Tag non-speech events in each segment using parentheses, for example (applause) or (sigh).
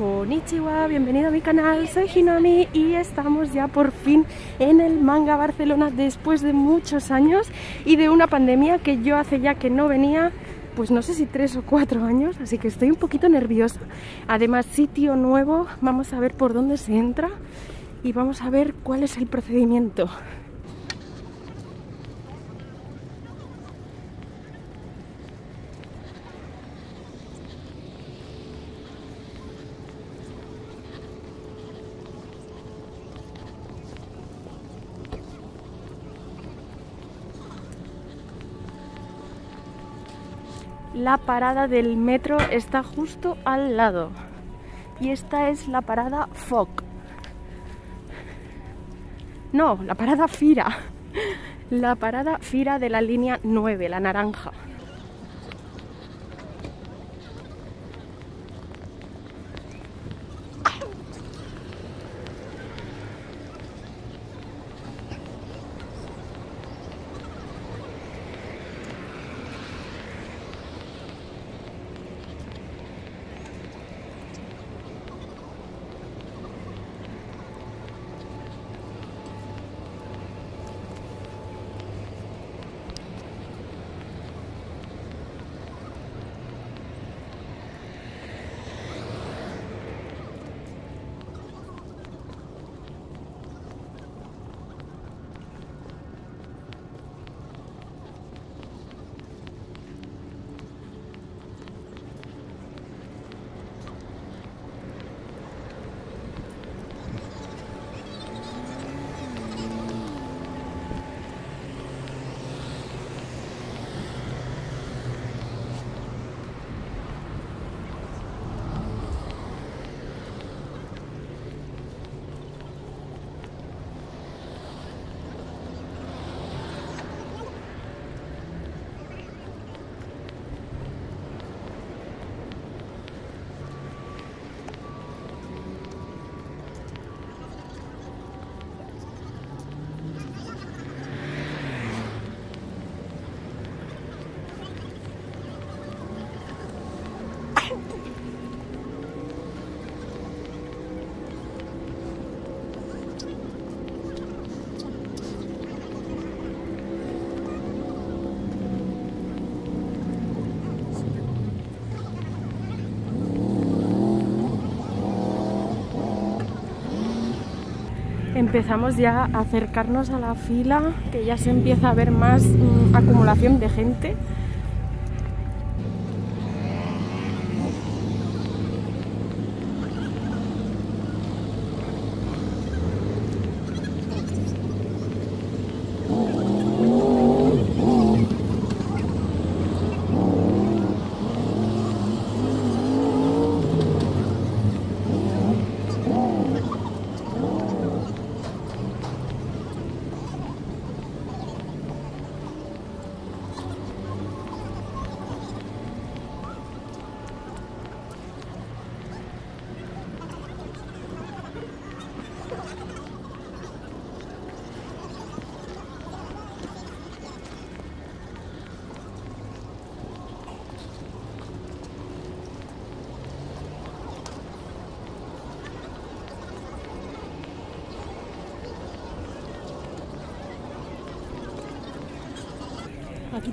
Konnichiwa, bienvenido a mi canal, soy Hinami y estamos ya por fin en el Manga Barcelona después de muchos años y de una pandemia que yo hace ya que no venía, pues no sé si tres o cuatro años, así que estoy un poquito nerviosa. Además, sitio nuevo, vamos a ver por dónde se entra y vamos a ver cuál es el procedimiento. La parada del metro está justo al lado. Y esta es la parada FOC. No, la parada Fira. La parada Fira de la línea 9, la naranja. Empezamos ya a acercarnos a la fila, que ya se empieza a ver más mm, acumulación de gente.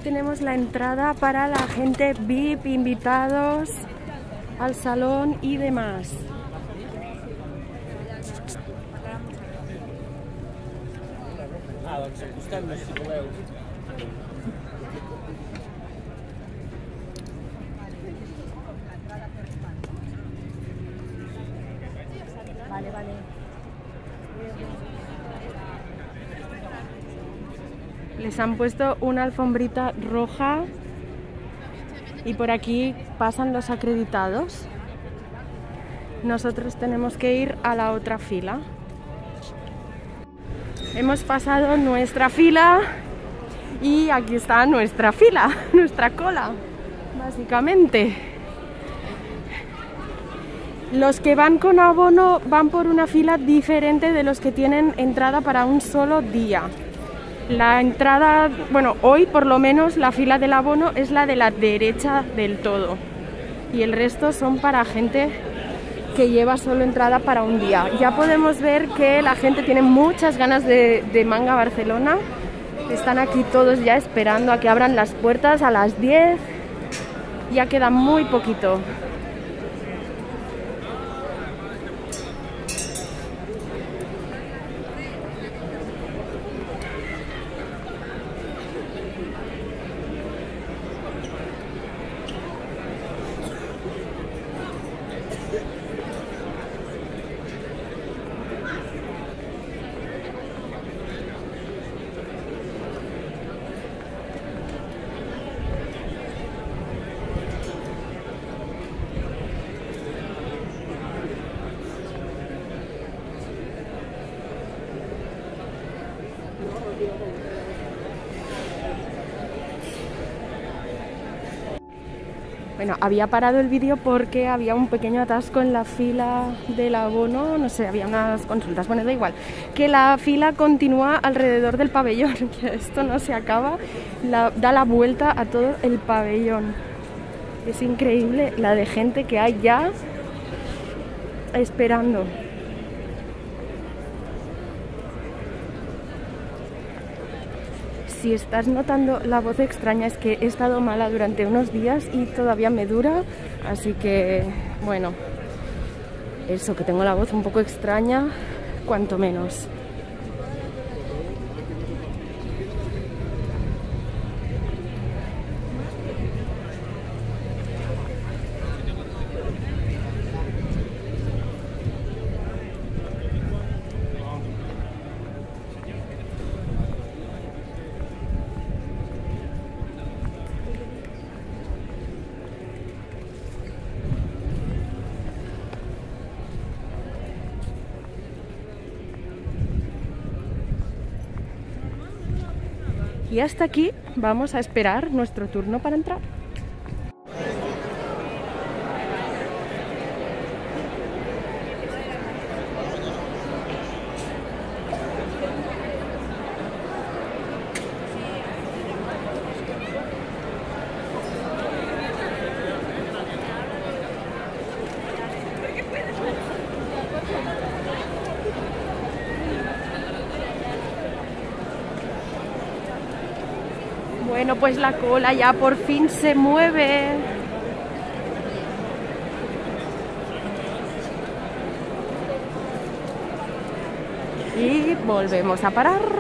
Tenemos la entrada para la gente VIP, invitados al salón y demás. Vale, vale. Les han puesto una alfombrita roja y por aquí pasan los acreditados. Nosotros tenemos que ir a la otra fila. Hemos pasado nuestra fila y aquí está nuestra fila, (laughs) nuestra cola, básicamente. Los que van con abono van por una fila diferente de los que tienen entrada para un solo día. La entrada, bueno, hoy por lo menos la fila del abono es la de la derecha del todo. Y el resto son para gente que lleva solo entrada para un día. Ya podemos ver que la gente tiene muchas ganas de, de Manga Barcelona. Están aquí todos ya esperando a que abran las puertas a las 10. Ya queda muy poquito. Bueno, había parado el vídeo porque había un pequeño atasco en la fila del abono, no sé, había unas consultas, bueno, da igual. Que la fila continúa alrededor del pabellón, (laughs) que esto no se acaba, da la vuelta a todo el pabellón. Es increíble la de gente que hay ya esperando. Si estás notando la voz extraña es que he estado mala durante unos días y todavía me dura, así que bueno, eso que tengo la voz un poco extraña, cuanto menos. Y hasta aquí vamos a esperar nuestro turno para entrar. Bueno, pues la cola ya por fin se mueve. Y volvemos a parar.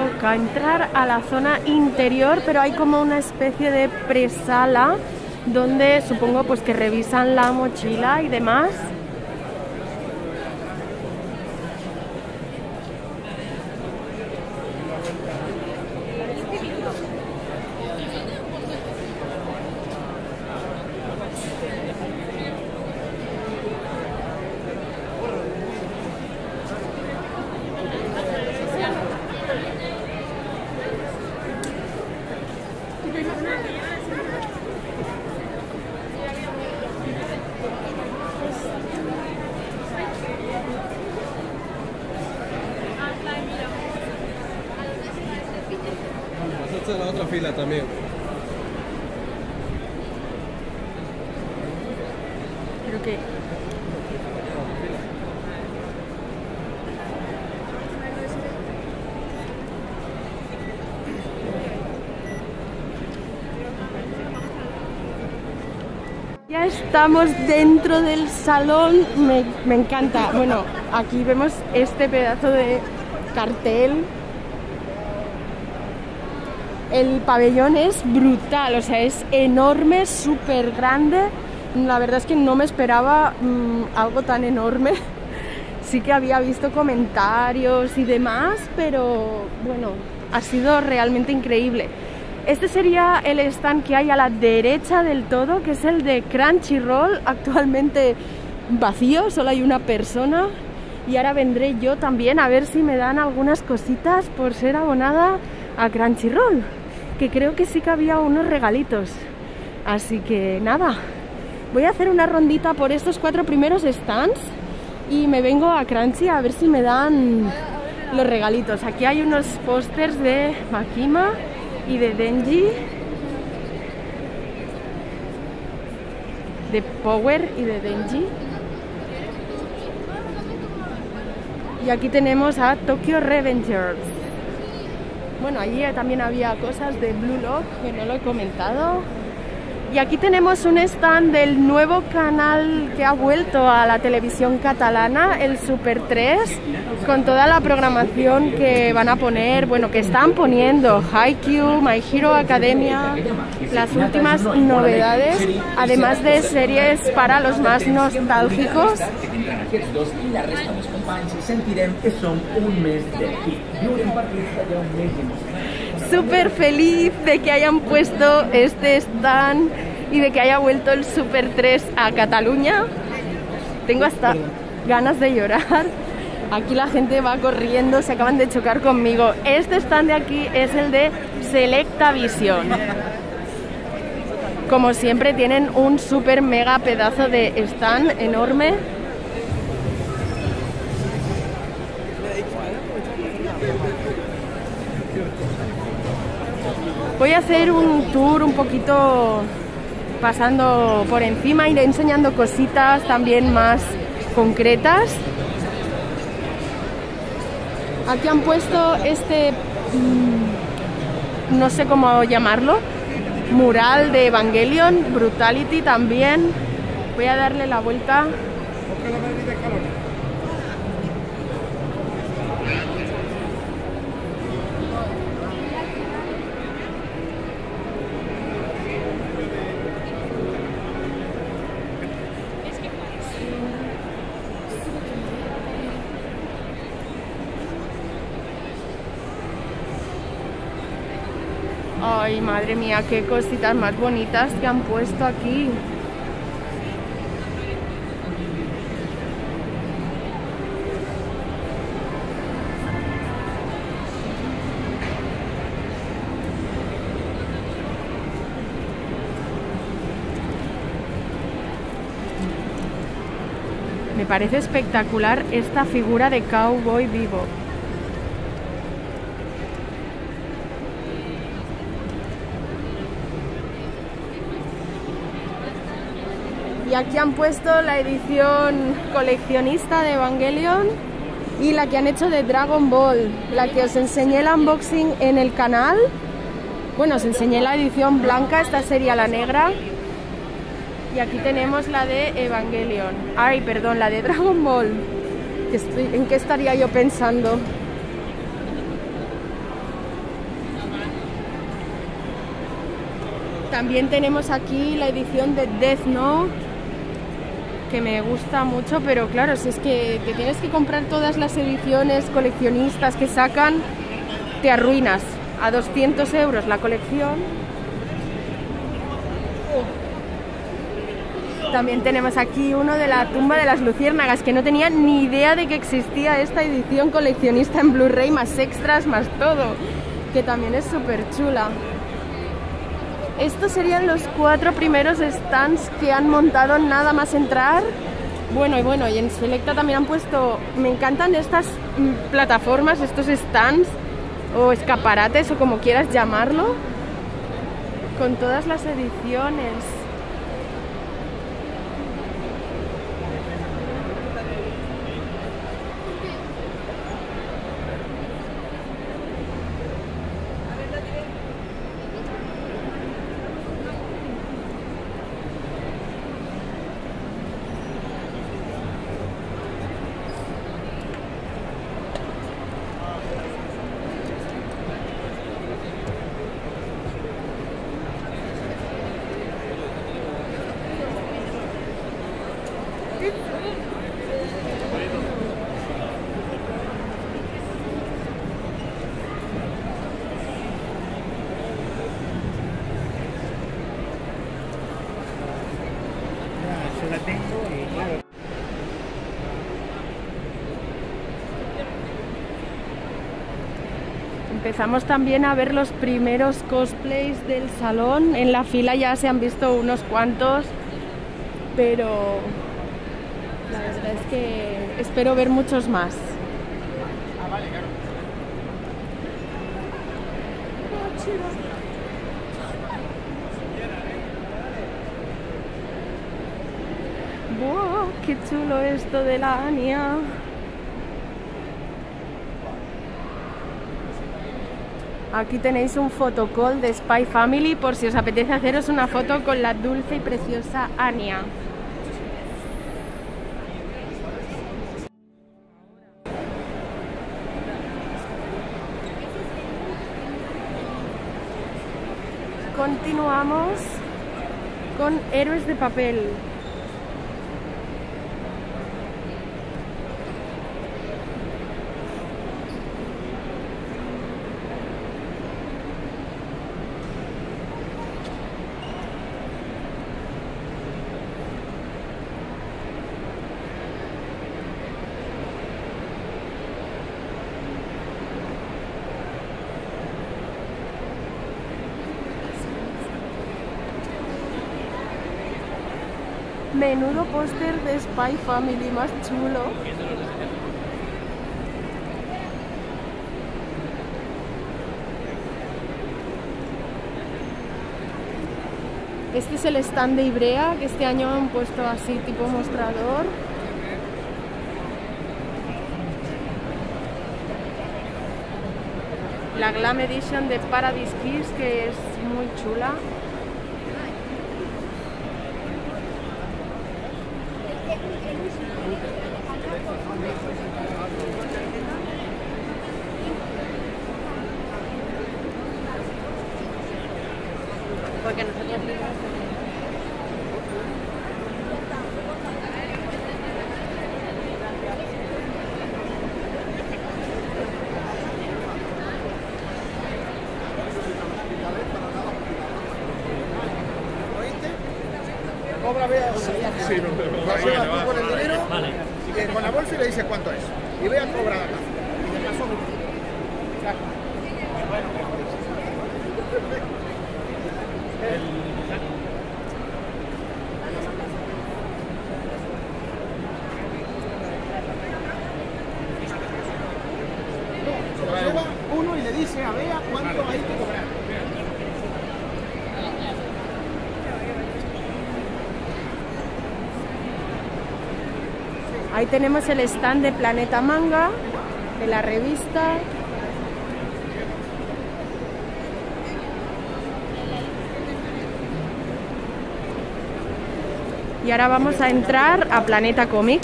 toca entrar a la zona interior, pero hay como una especie de presala donde supongo pues que revisan la mochila y demás. Ya estamos dentro del salón, me, encanta. Bueno, aquí vemos este pedazo de cartel. El pabellón es brutal, o sea, es enorme, súper grande. La verdad es que no me esperaba mm, algo tan enorme. (laughs) Sí que había visto comentarios y demás, pero bueno, ha sido realmente increíble. Este sería el stand que hay a la derecha del todo, que es el de Crunchyroll, actualmente vacío, solo hay una persona. Y ahora vendré yo también a ver si me dan algunas cositas por ser abonada a Crunchyroll, que creo que sí que había unos regalitos. Así que nada, voy a hacer una rondita por estos cuatro primeros stands y me vengo a Crunchy a ver si me dan los regalitos. Aquí hay unos pósters de Makima y de Denji, de Power y de Denji. Y aquí tenemos a Tokyo Revengers. Bueno, allí también había cosas de Blue Lock que no lo he comentado. Y aquí tenemos un stand del nuevo canal que ha vuelto a la televisión catalana, el Super 3, con toda la programación que van a poner, bueno, que están poniendo, Haikyuu, My Hero Academia, las últimas novedades, además de series para los más nostálgicos. Súper feliz de que hayan puesto este stand y de que haya vuelto el Super 3 a Cataluña. Tengo hasta ganas de llorar. Aquí la gente va corriendo, se acaban de chocar conmigo. Este stand de aquí es el de Selecta Visión. Como siempre tienen un super mega pedazo de stand enorme. Voy a hacer un tour un poquito pasando por encima, iré enseñando cositas también más concretas. Aquí han puesto este, mm, no sé cómo llamarlo, mural de Evangelion, Brutality también. Voy a darle la vuelta. Ay, madre mía, qué cositas más bonitas que han puesto aquí. Me parece espectacular esta figura de cowboy vivo. Y aquí han puesto la edición coleccionista de Evangelion y la que han hecho de Dragon Ball, la que os enseñé el unboxing en el canal. Bueno, os enseñé la edición blanca, esta sería la negra. Y aquí tenemos la de Evangelion. Ay, perdón, la de Dragon Ball. ¿En qué estaría yo pensando? También tenemos aquí la edición de Death Note, que me gusta mucho, pero claro, si es que te tienes que comprar todas las ediciones coleccionistas que sacan, te arruinas. A 200 euros la colección. También tenemos aquí uno de la tumba de las luciérnagas, que no tenía ni idea de que existía esta edición coleccionista en Blu-ray, más extras, más todo, que también es súper chula. Estos serían los cuatro primeros stands que han montado nada más entrar. Bueno, y bueno, y en Selecta también han puesto, me encantan estas mm, plataformas, estos stands, o escaparates o como quieras llamarlo, con todas las ediciones. Ya, se la tengo y claro. Empezamos también a ver los primeros cosplays del salón. En la fila ya se han visto unos cuantos, pero la verdad es que espero ver muchos más. ¡Buah! ¡Qué chulo esto de la Ania! Aquí tenéis un fotocall de Spy Family por si os apetece haceros una foto con la dulce y preciosa Anya. Continuamos con Héroes de Papel. Menudo póster de Spy Family más chulo. Este es el stand de Ibrea, que este año han puesto así tipo mostrador. La Glam Edition de Paradise Kiss, que es muy chula. Porque no salía Cobra, vea. Sí, no, tú con el dinero, eh, con la bolsa y le dices cuánto es. Y vea cobra acá. Y de paso, ya. No, se lo lleva uno y le dice a Bea cuánto hay que cobrar. Ahí tenemos el stand de Planeta Manga, de la revista. Y ahora vamos a entrar a Planeta Comic,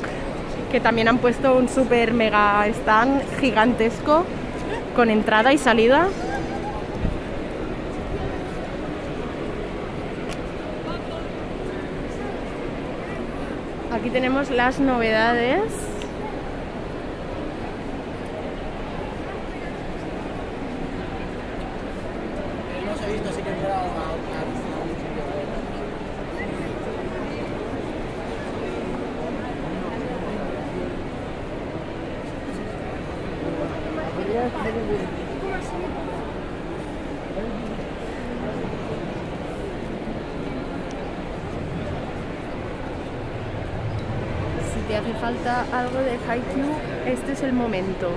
que también han puesto un super mega stand gigantesco con entrada y salida. Aquí tenemos las novedades. No se ha visto, así que he entrado a, Si te hace falta algo de Haikyuu, este es el momento.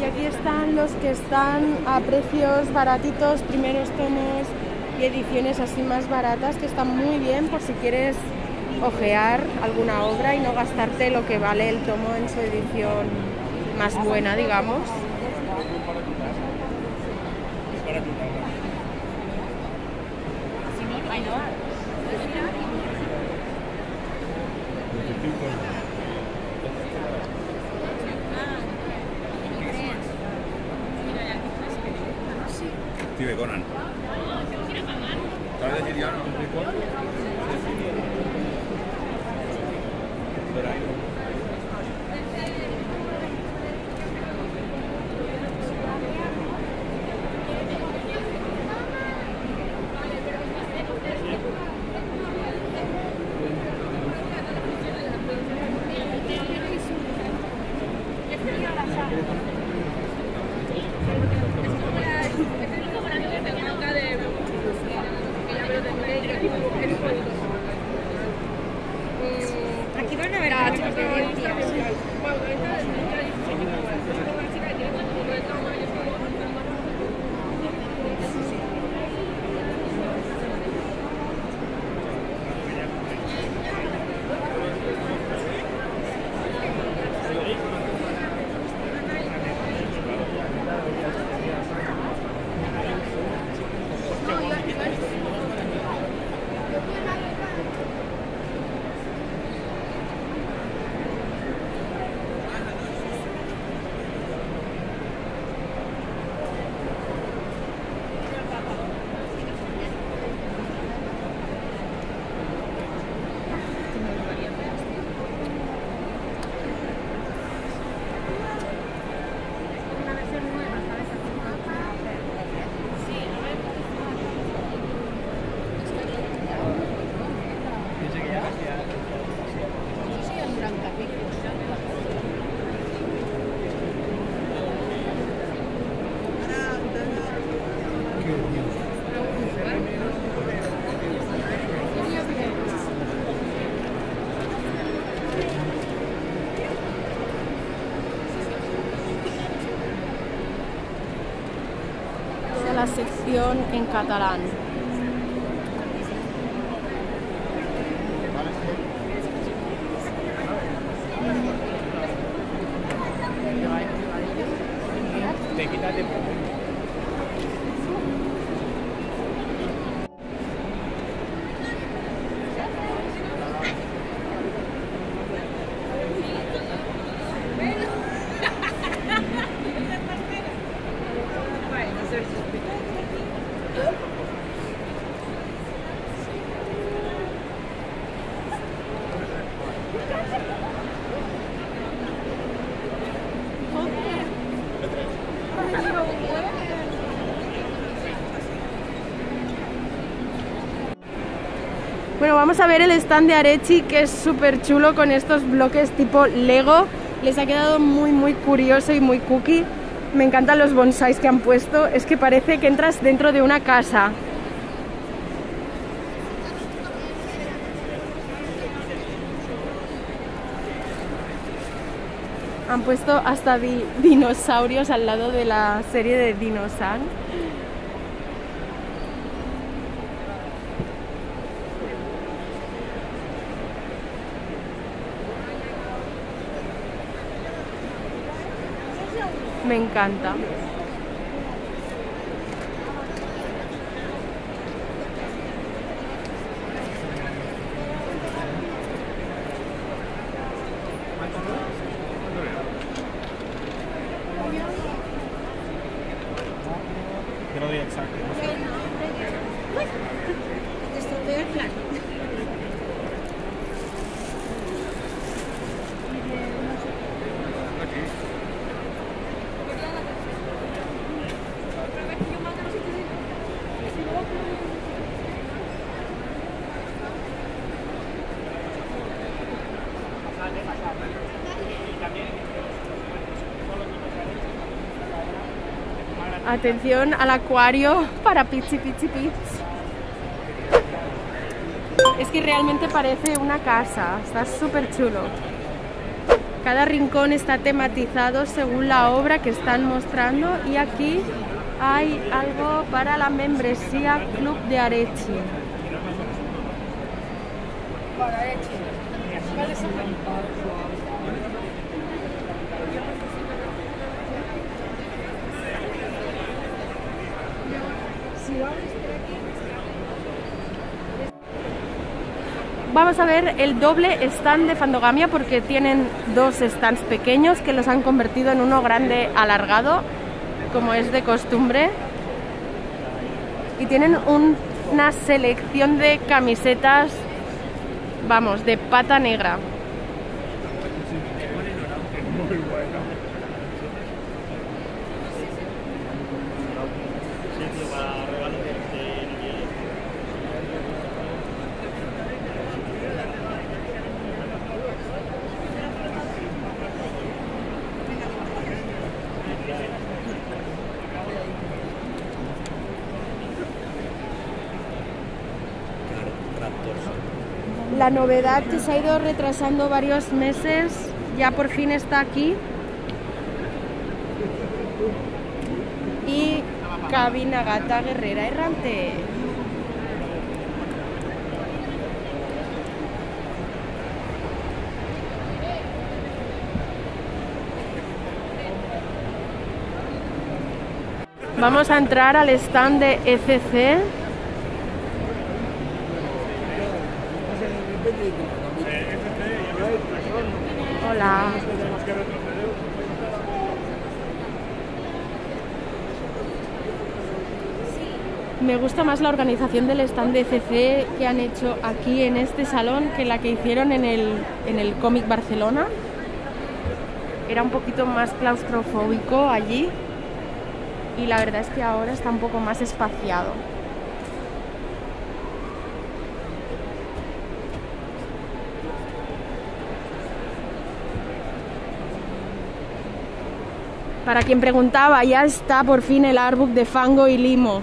Y aquí están los que están a precios baratitos, primeros tomos y ediciones así más baratas, que están muy bien por si quieres ojear alguna obra y no gastarte lo que vale el tomo en su edición más buena, digamos. Sección en catalán. Bueno, vamos a ver el stand de Arechi que es súper chulo con estos bloques tipo Lego. Les ha quedado muy muy curioso y muy cookie. Me encantan los bonsáis que han puesto. Es que parece que entras dentro de una casa. Han puesto hasta di- dinosaurios al lado de la serie de Dinosaur. Me encanta. Yo no doy exacto. Atención al acuario para Pichi Pichi Pits. Es que realmente parece una casa, está súper chulo. Cada rincón está tematizado según la obra que están mostrando y aquí hay algo para la membresía Club de Arechi. El doble stand de Fandogamia porque tienen dos stands pequeños que los han convertido en uno grande alargado, como es de costumbre. Y tienen un- una selección de camisetas, vamos, de pata negra. La novedad que se ha ido retrasando varios meses ya por fin está aquí. Y cabina gata guerrera errante. Vamos a entrar al stand de E Me gusta más la organización del stand de ECC que han hecho aquí en este salón que la que hicieron en el, en el Comic Barcelona. Era un poquito más claustrofóbico allí y la verdad es que ahora está un poco más espaciado. Para quien preguntaba, ya está por fin el artbook de Fango y Limo.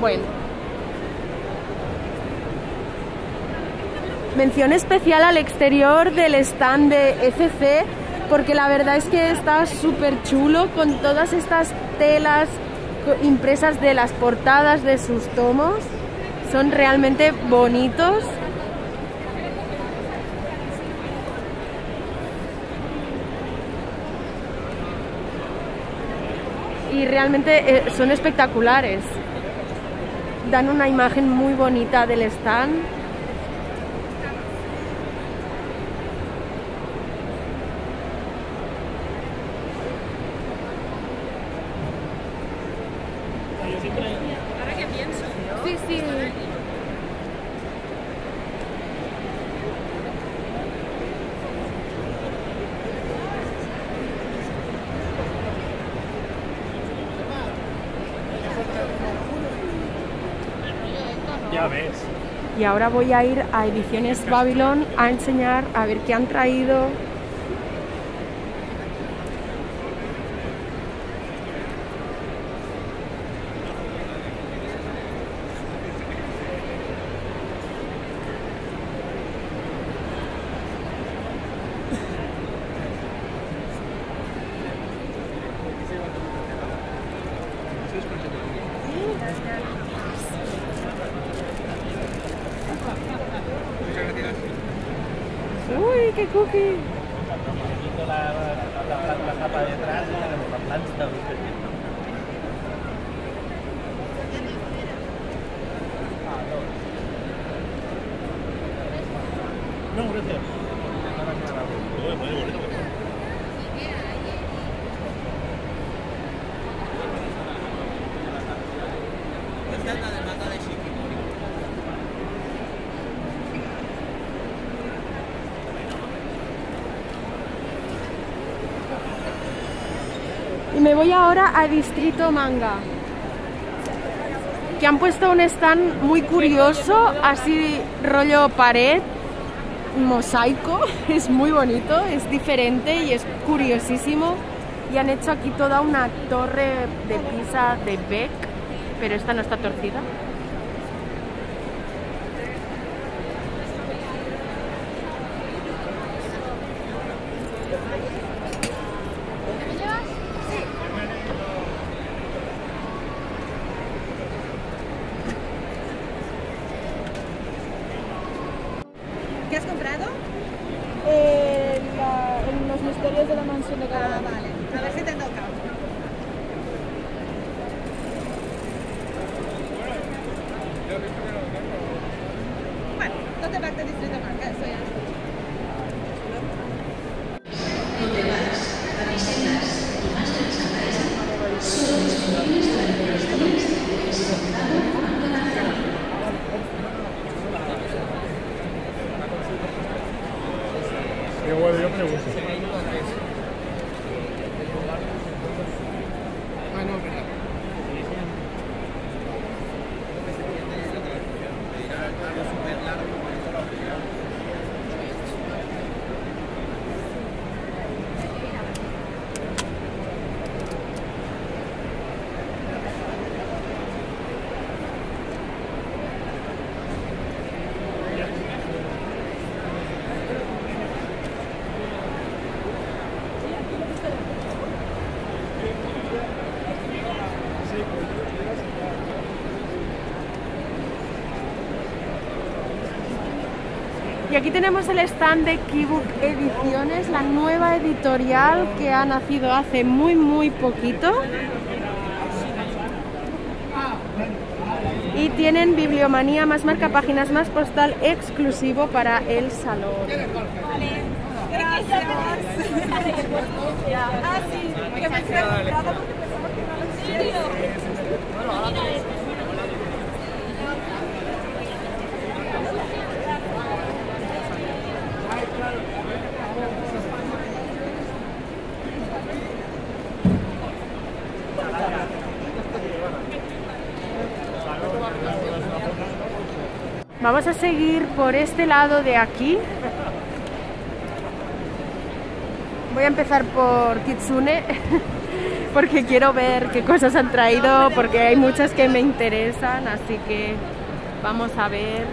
Bueno. Especial al exterior del stand de ECC porque la verdad es que está súper chulo con todas estas telas impresas de las portadas de sus tomos. Son realmente bonitos. Y realmente eh, son espectaculares. Dan una imagen muy bonita del stand. Y ahora voy a ir a Ediciones Babylon a enseñar a ver qué han traído. Uy, qué cookie. La, la, la capa de atrás y tenemos la plancha. No, gracias. Uy, muy bonito. Y me voy ahora a Distrito Manga. Que han puesto un stand muy curioso, así rollo pared, mosaico, (laughs) es muy bonito, es diferente y es curiosísimo. Y han hecho aquí toda una torre de pisa de Beck, pero esta no está torcida. ¿Qué has comprado? Eh, la- en los misterios de la mansión de Ah, Caravaggio. vale. A ver si te toca. Bueno, ¿dónde parte del distrito marca? Eso ya. Igual yo pregunto. Ah, no, verdad. Y aquí tenemos el stand de Keybook Ediciones, la nueva editorial que ha nacido hace muy muy poquito. Y tienen bibliomanía más marca páginas más postal exclusivo para el salón. Gracias. ah, sí. Que me he preguntado porque pensaba que no lo en serio. Vamos a seguir por este lado de aquí. Voy a empezar por Kitsune (laughs) porque quiero ver qué cosas han traído, porque hay muchas que me interesan, así que vamos a ver.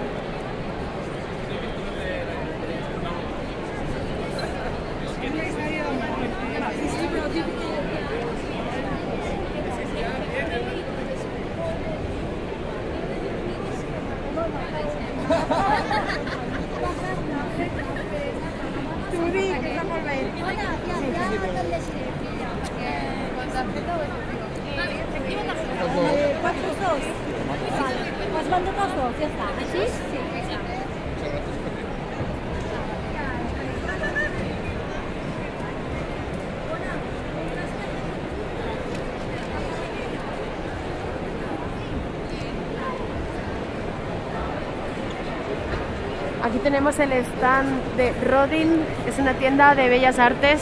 Tenemos el stand de Rodin, es una tienda de bellas artes.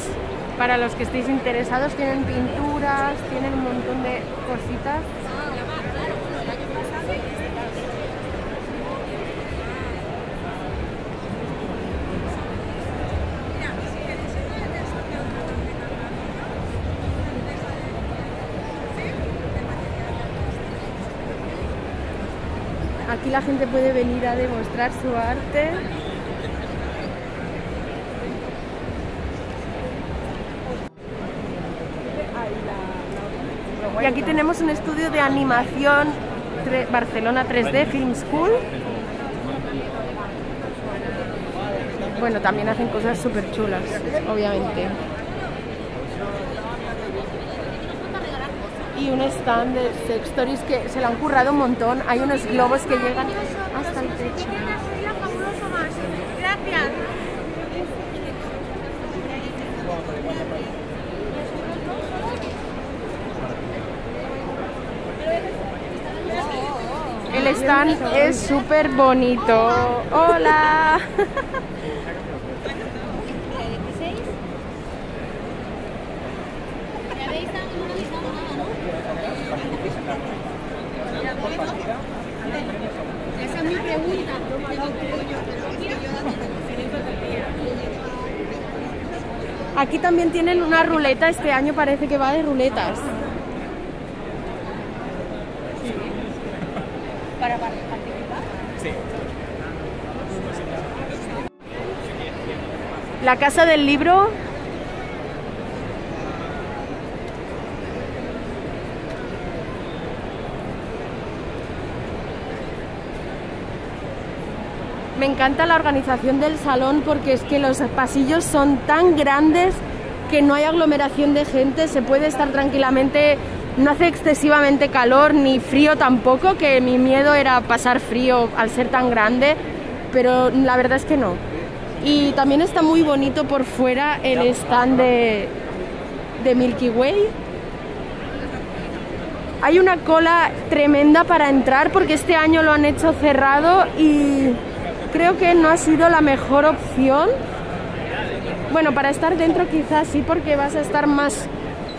Para los que estéis interesados, tienen pinturas, tienen un montón de cositas. Aquí la gente puede venir a demostrar su arte. Y aquí tenemos un estudio de animación Barcelona 3D Film School. Bueno, también hacen cosas súper chulas, obviamente. Un stand de sex stories que se lo han currado un montón. Hay unos globos que llegan hasta el techo. Gracias. El stand es súper bonito. Hola. (laughs) Aquí también tienen una ruleta, este año parece que va de ruletas. Para participar. La casa del libro. Me encanta la organización del salón porque es que los pasillos son tan grandes que no hay aglomeración de gente, se puede estar tranquilamente, no hace excesivamente calor ni frío tampoco, que mi miedo era pasar frío al ser tan grande, pero la verdad es que no. Y también está muy bonito por fuera el stand de, de Milky Way. Hay una cola tremenda para entrar porque este año lo han hecho cerrado y creo que no ha sido la mejor opción. Bueno, para estar dentro quizás sí porque vas a estar más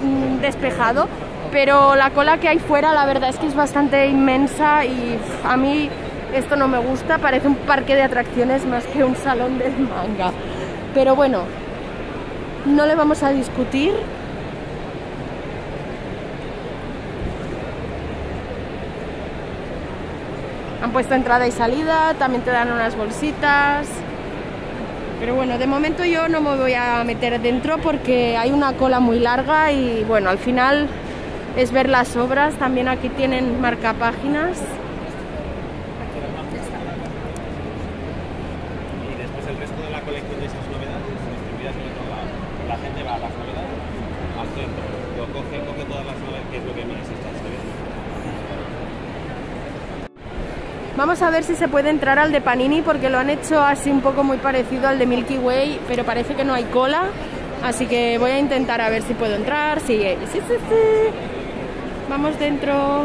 mm, despejado, pero la cola que hay fuera la verdad es que es bastante inmensa y a mí esto no me gusta, parece un parque de atracciones más que un salón del manga. Pero bueno, no le vamos a discutir. Han puesto entrada y salida, también te dan unas bolsitas. Pero bueno, de momento yo no me voy a meter dentro porque hay una cola muy larga y bueno, al final es ver las obras. También aquí tienen marcapáginas. Y después el resto de la colección de esas novedades, distribuidas sobre todo la, la gente va a las novedades al centro, lo coge, coge todas las novedades, que es lo que más está escribiendo. A ver si se puede entrar al de Panini porque lo han hecho así un poco muy parecido al de Milky Way, pero parece que no hay cola. Así que voy a intentar a ver si puedo entrar. Sí, sí, sí. Vamos dentro.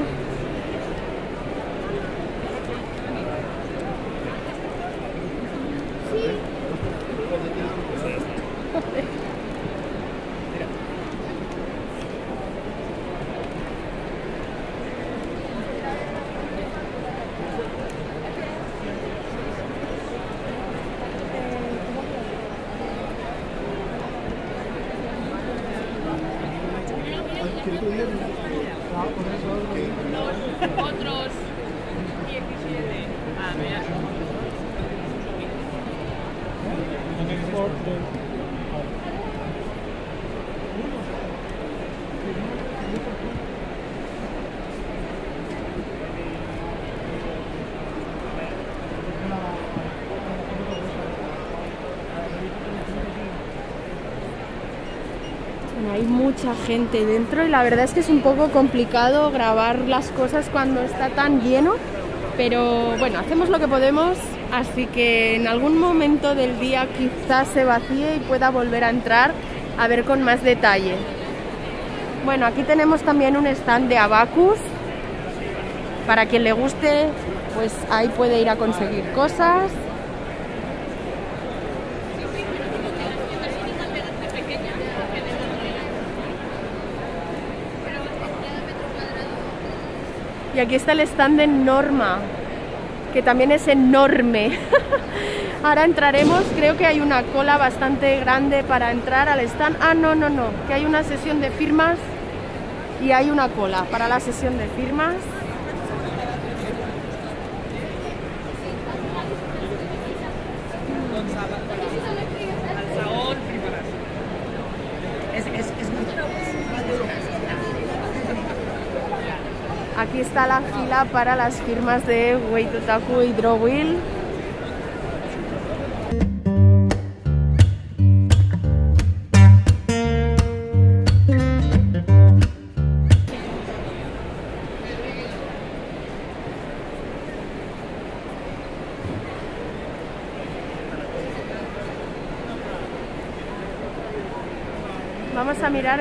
Mucha gente dentro y la verdad es que es un poco complicado grabar las cosas cuando está tan lleno, pero bueno, hacemos lo que podemos, así que en algún momento del día quizás se vacíe y pueda volver a entrar a ver con más detalle. Bueno, aquí tenemos también un stand de Abacus. Para quien le guste, pues ahí puede ir a conseguir cosas. Y aquí está el stand de Norma, que también es enorme. (laughs) Ahora entraremos, creo que hay una cola bastante grande para entrar al stand. Ah, no, no, no, que hay una sesión de firmas y hay una cola para la sesión de firmas. Aquí la fila para las firmas de Wait Otaku y Drawwill. Vamos a mirar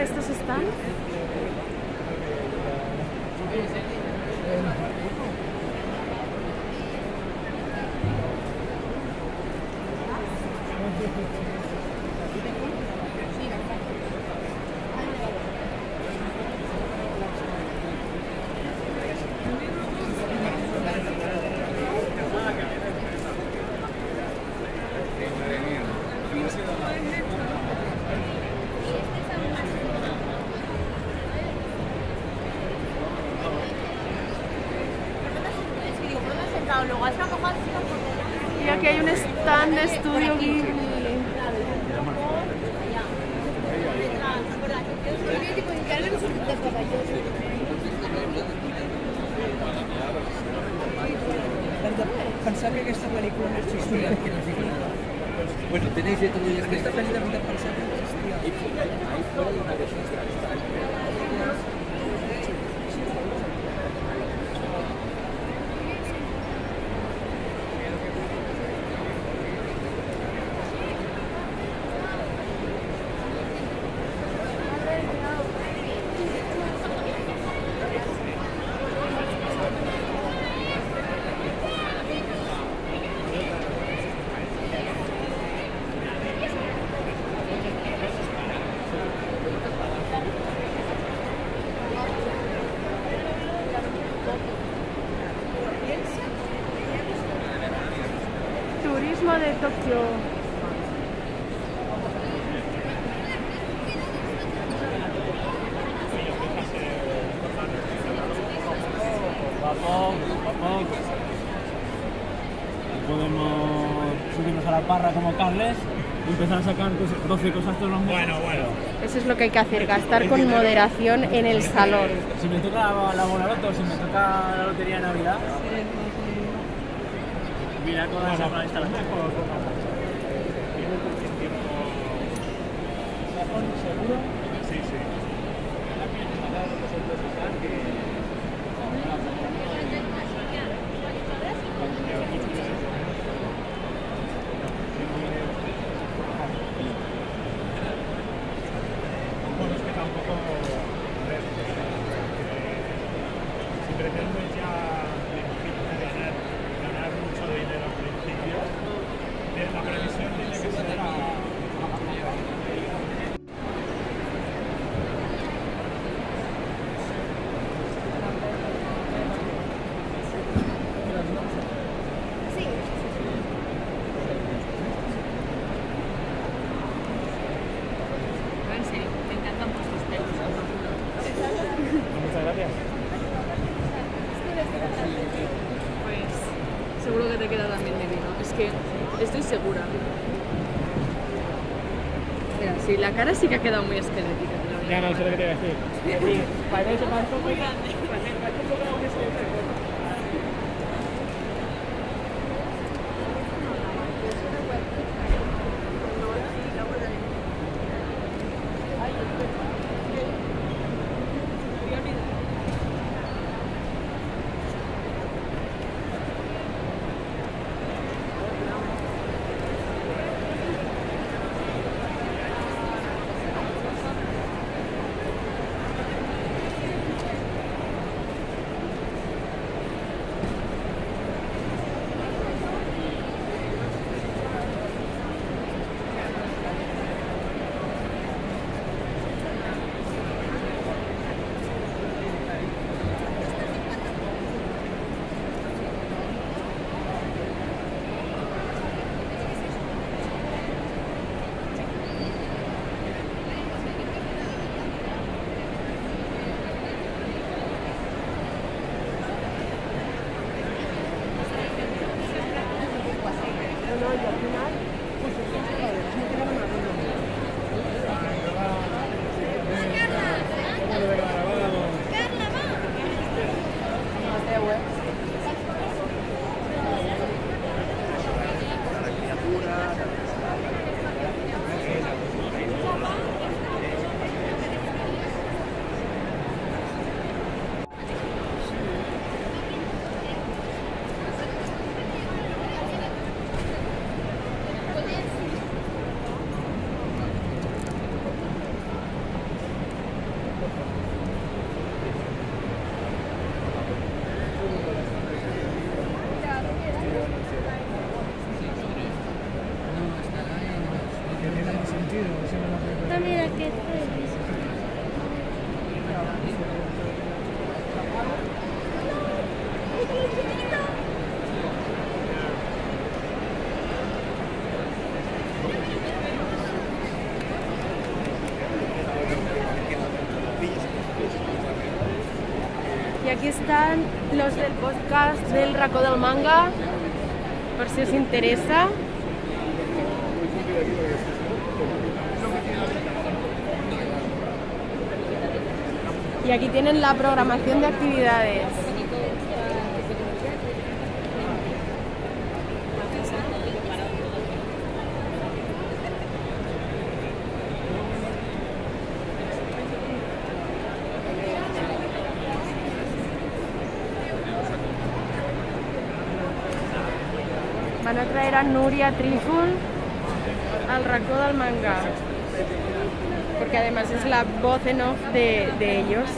Podemos subirnos a la parra como Carles y empezar a sacar cos- 12 cosas todos los meses. Bueno, bueno. Eso es lo que hay que hacer, gastar con moderación en el salón. Si me toca la, la bola loto, si me toca la lotería de Navidad. Mira con esa para instalación. ¿Seguro? Cara sí que ha quedado muy esquelética. Ya no sé lo que te iba a decir. Parece, parece muy aquí están los del podcast del del Manga, por si os interesa. Y aquí tienen la programación de actividades. Nuria Triful al racó del manga. Porque además es la voz en off de ellos.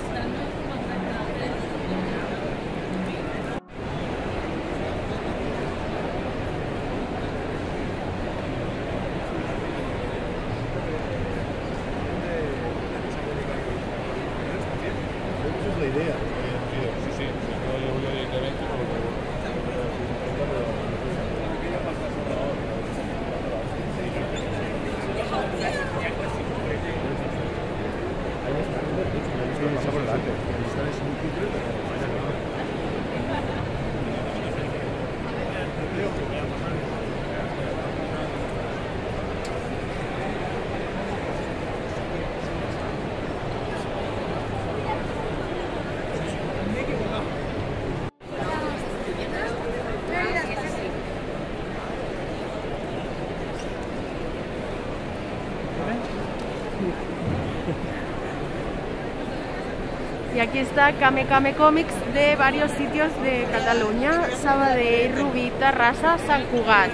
Está Kame Kame Comics de varios sitios de Cataluña, Sabadell, Rubí, Terrassa, Sant Cugat.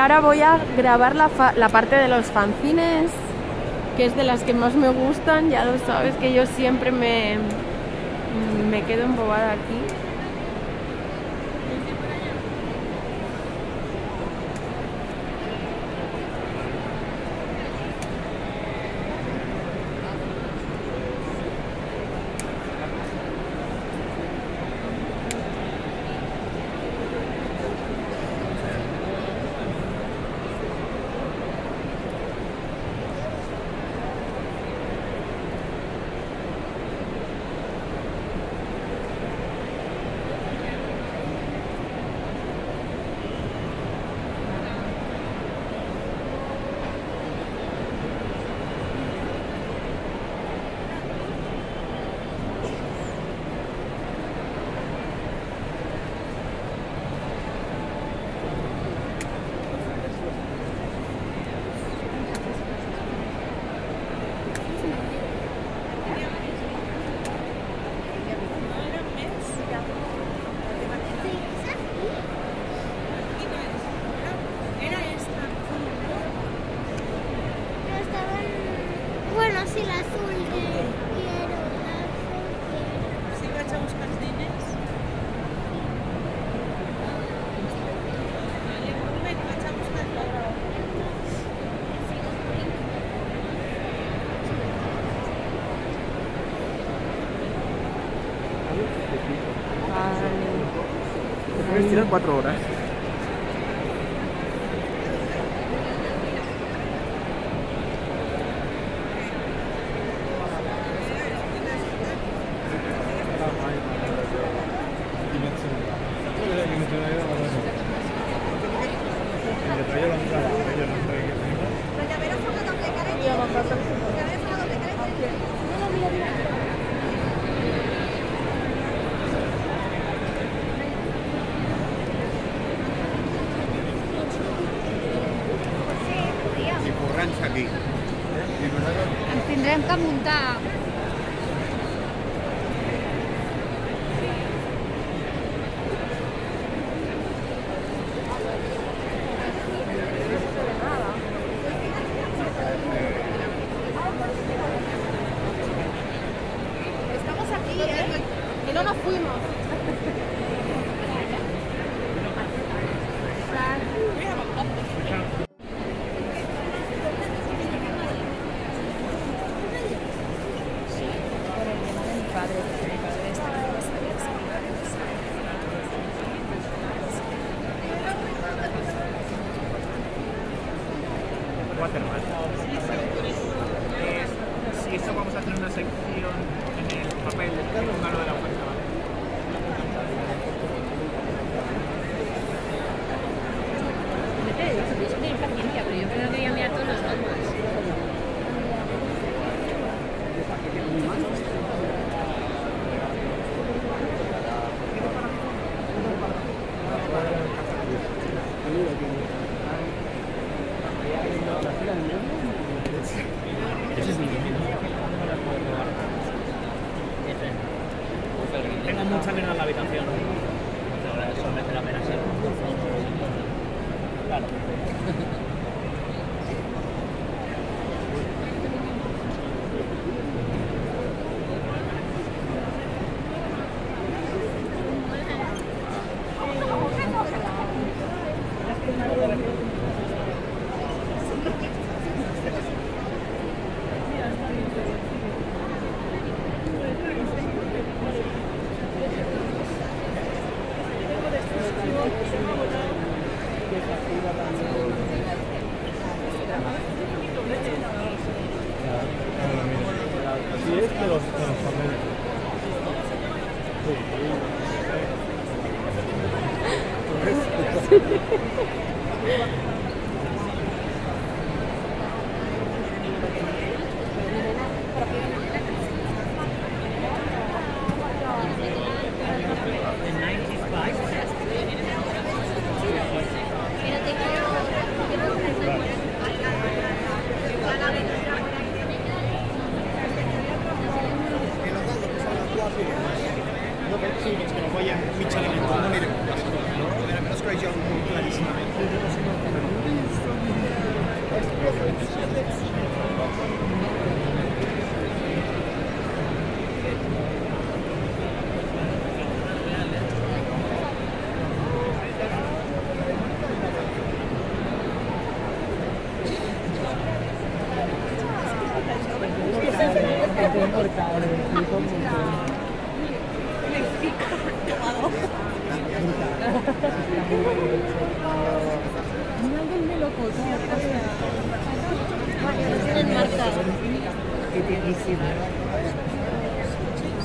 Ahora voy a grabar la, parte de los fanzines, que es de las que más me gustan. Ya lo sabes que yo siempre me, me quedo embobada aquí. 24 horas.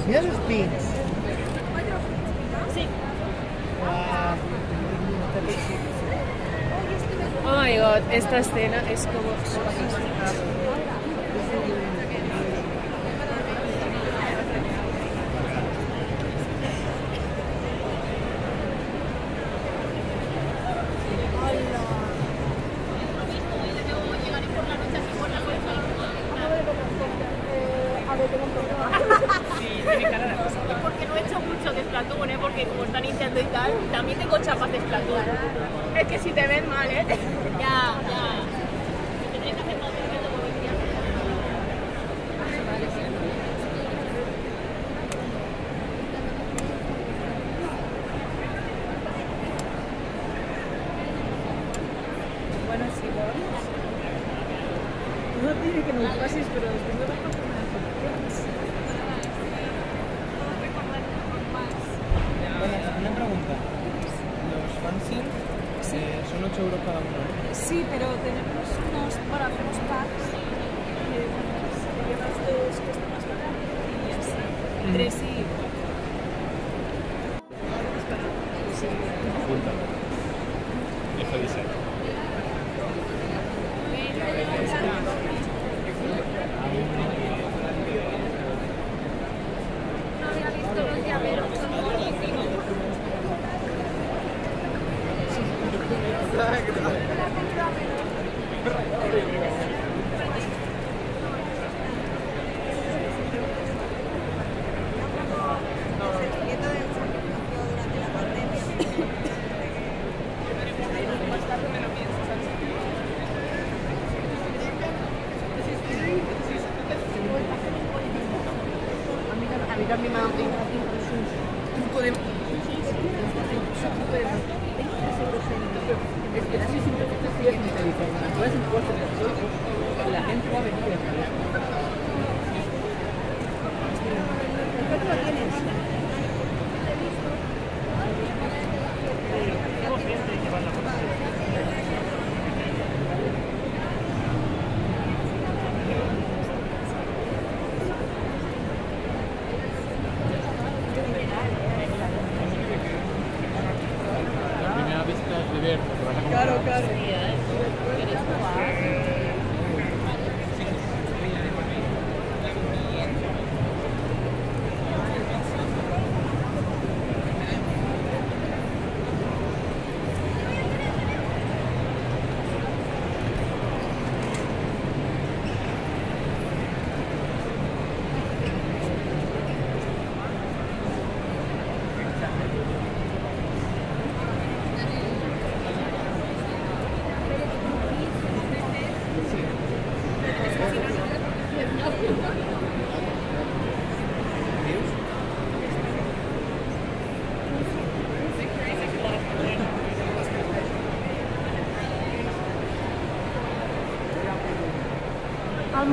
Mira Oh my god, esta escena es como...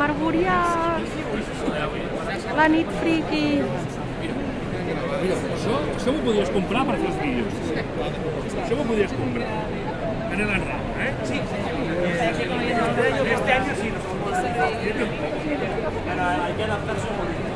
El Marguria... La nit friki... Mira, això, això m'ho podries comprar per fer els vídeos. Això m'ho podries comprar. En el RAM, ¿eh? Sí. Este año sí nos vamos a Pero hay que adaptarse un poquito.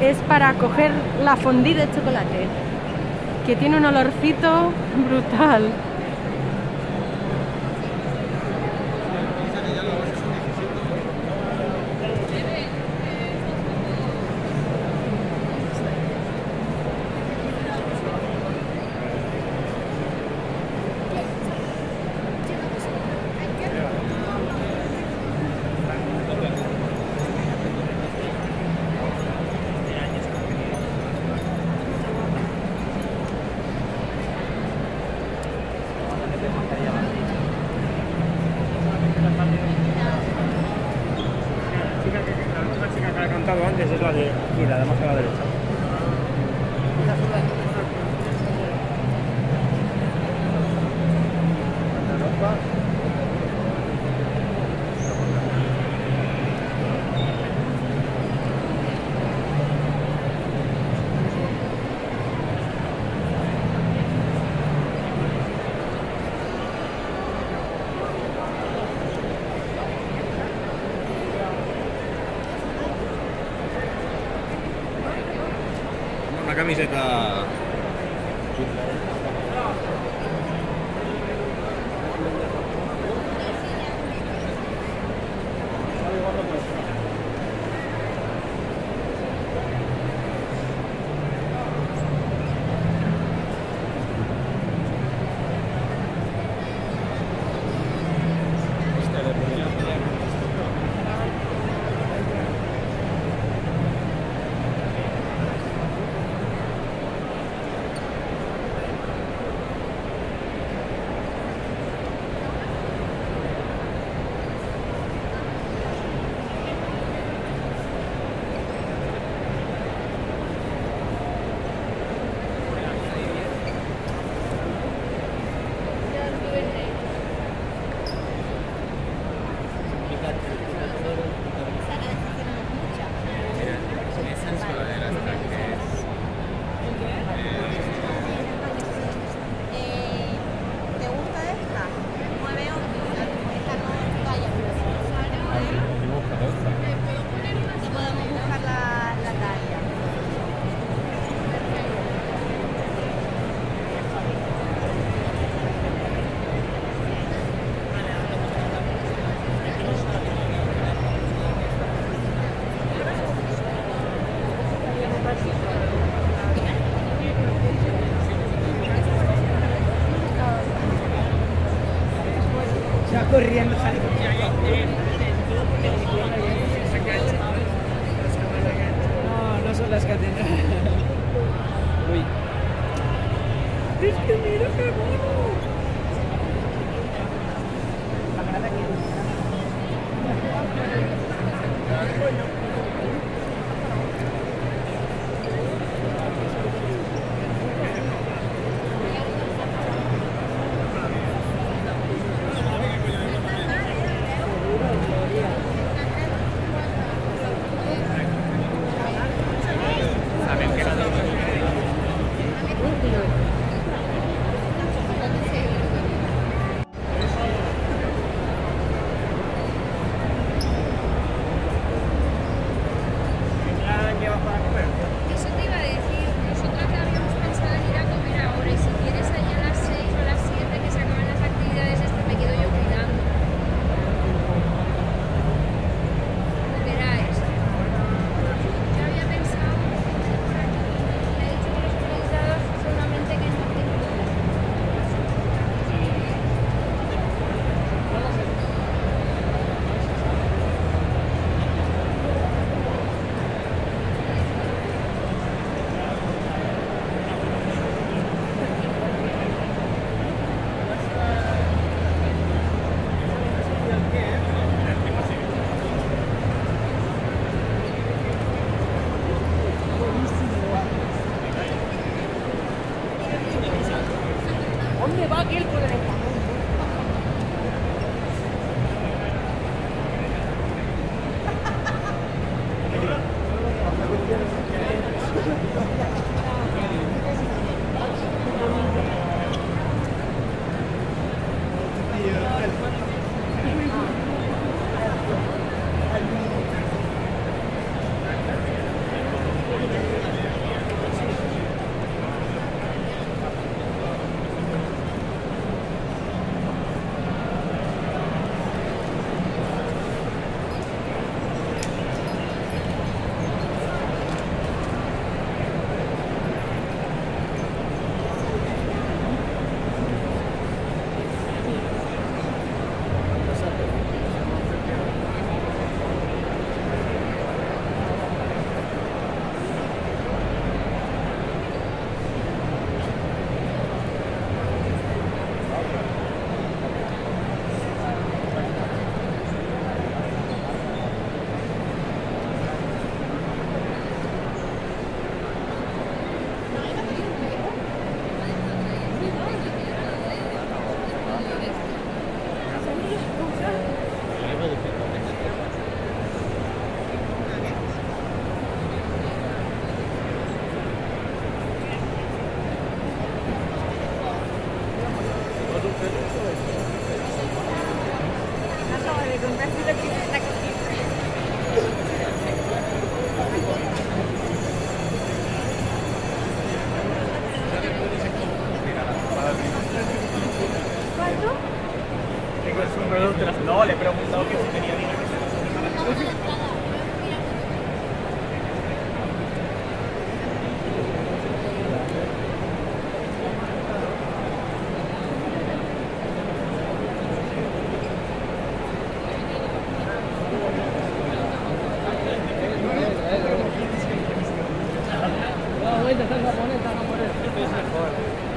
Es para coger la fondue de chocolate, que tiene un olorcito brutal. Camiseta. Está, está, está, está, está, está, está,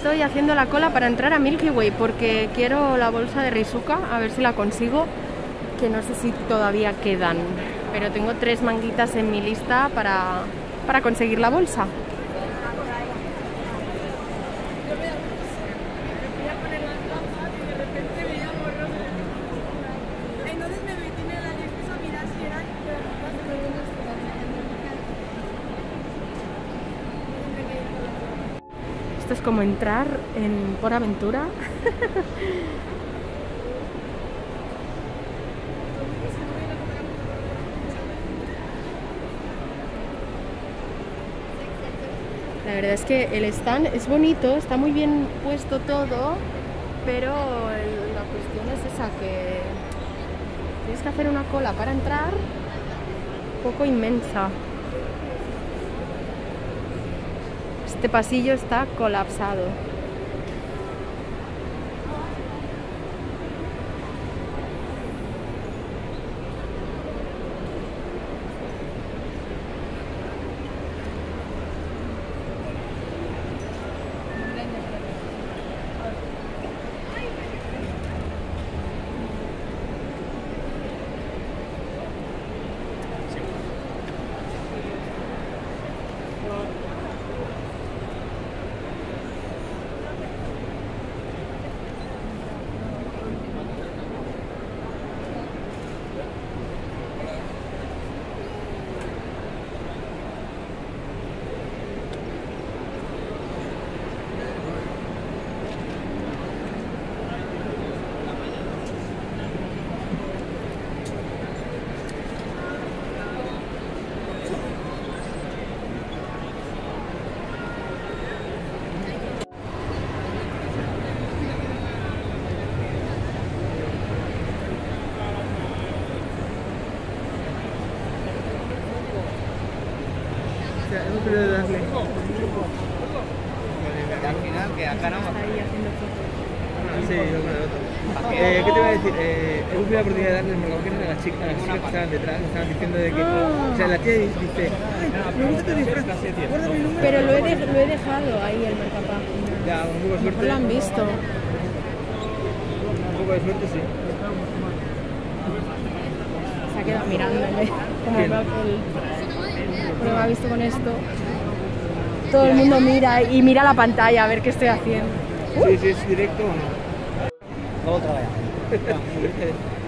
estoy haciendo la cola para entrar a Milky Way porque quiero la bolsa de Rizuka, a ver si la consigo, que no sé si todavía quedan, pero tengo tres manguitas en mi lista para, para conseguir la bolsa. Entonces me metí en la lista a mirar si eran Esto es como entrar en por aventura. La verdad es que el stand es bonito, está muy bien puesto todo, pero la cuestión es esa, que tienes que hacer una cola para entrar un poco inmensa. Este pasillo está colapsado. Hemos querido darle. al final, que acá no. Ahí haciendo fotos. Sí, uno de otro. Eh, ¿Qué te iba a decir? Eh, la oportunidad de darle el marcapasos a las chicas, a las chicas que estaban detrás, me estaban diciendo de que. O sea, la tía dice, ay, me gusta tu disfraz, el número. Pero lo he, de- lo he dejado ahí el marcapá. Ya, un poco de suerte. lo han visto. Un poco de suerte, sí. Se ha quedado que el- como me ha visto con esto. Todo el mundo mira y mira la pantalla a ver qué estoy haciendo. Sí, sí, es directo o no. Otra vez.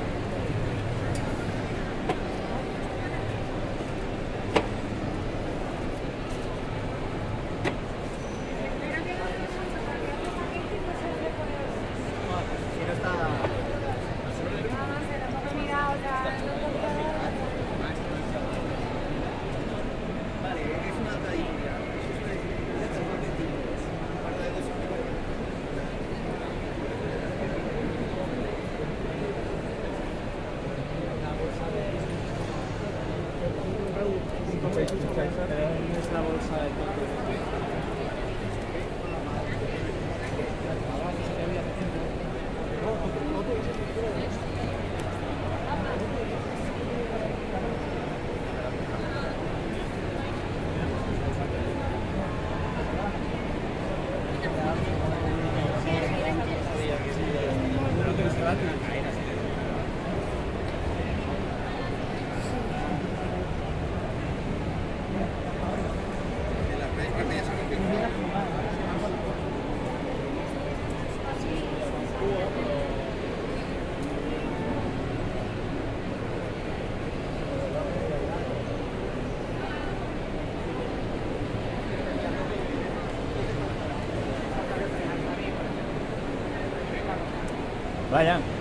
Vaya.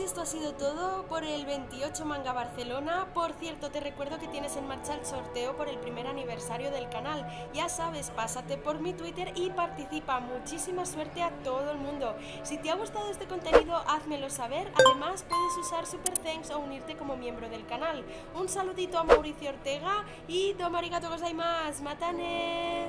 Esto ha sido todo por el 28 Manga Barcelona. Por cierto, te recuerdo que tienes en marcha el sorteo por el primer aniversario del canal. Ya sabes, pásate por mi Twitter y participa. Muchísima suerte a todo el mundo. Si te ha gustado este contenido, házmelo saber. Además, puedes usar Super Thanks o unirte como miembro del canal. Un saludito a Mauricio Ortega y domarigato gozaimasu. Matane.